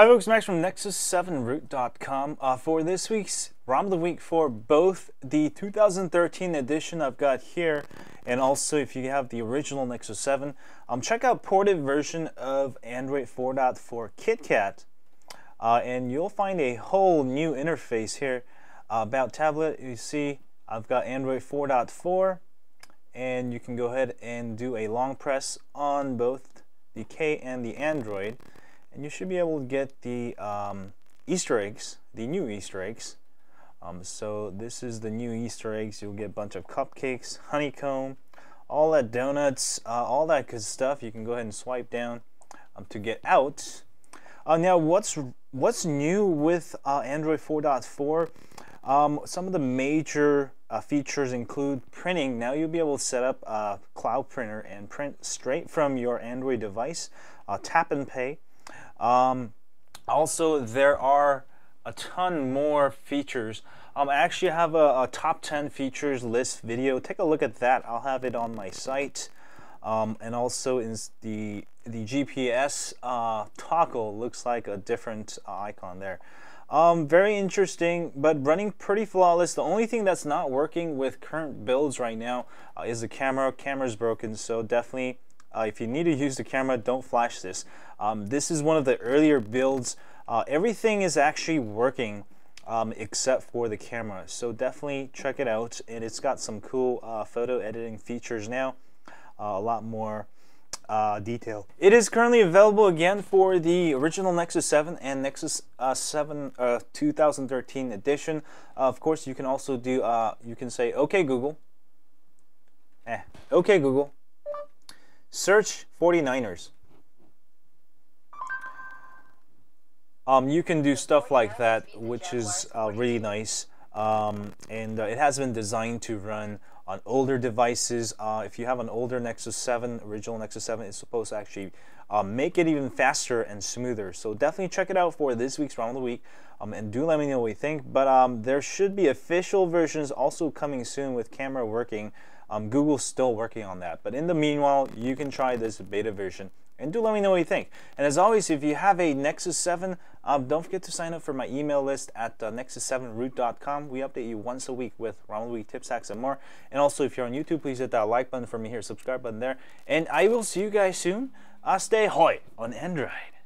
Hi folks, Max from Nexus7Root.com. Uh, for this week's ROM of the Week for both the 2013 edition I've got here and also if you have the original Nexus 7, um, check out ported version of Android 4.4 KitKat uh, and you'll find a whole new interface here. Uh, about tablet, you see I've got Android 4.4 and you can go ahead and do a long press on both the K and the Android and you should be able to get the um, Easter eggs, the new Easter eggs. Um, so this is the new Easter eggs. You'll get a bunch of cupcakes, honeycomb, all that donuts, uh, all that good stuff. You can go ahead and swipe down um, to get out. Uh, now, what's what's new with uh, Android 4.4? Um, some of the major uh, features include printing. Now you'll be able to set up a cloud printer and print straight from your Android device. Uh, tap and pay. Um, also, there are a ton more features. Um, I actually have a, a, top 10 features list video. Take a look at that. I'll have it on my site. Um, and also in the the GPS uh, toggle looks like a different uh, icon there. Um, very interesting, but running pretty flawless. The only thing that's not working with current builds right now uh, is the camera. Camera's broken, so definitely uh, if you need to use the camera, don't flash this. Um, this is one of the earlier builds. Uh, everything is actually working um, except for the camera. So definitely check it out. And it's got some cool uh, photo editing features now. Uh, a lot more uh, detail. It is currently available again for the original Nexus 7 and Nexus uh, 7 2013 edition. of course, you can also do, you can say, okay Google. Eh, okay Google Search 49ers. Um, you can do stuff like that, which is uh, really nice. Um, and uh, it has been designed to run on older devices. Uh, if you have an older Nexus 7, original Nexus 7, it's supposed to actually um, make it even faster and smoother. So definitely check it out for this week's ROM of the Week. Um, and do let me know what you think. But um, there should be official versions also coming soon with camera working. Um, Google's still working on that. But in the meanwhile, you can try this beta version and do let me know what you think. And as always, if you have a Nexus 7, um, don't forget to sign up for my email list at uh, nexus7root.com. We update you once a week with ROM Week tips, hacks, and more. And also, if you're on YouTube, please hit that like button for me here, subscribe button there. And I will see you guys soon. Uh, stay hoi on Android.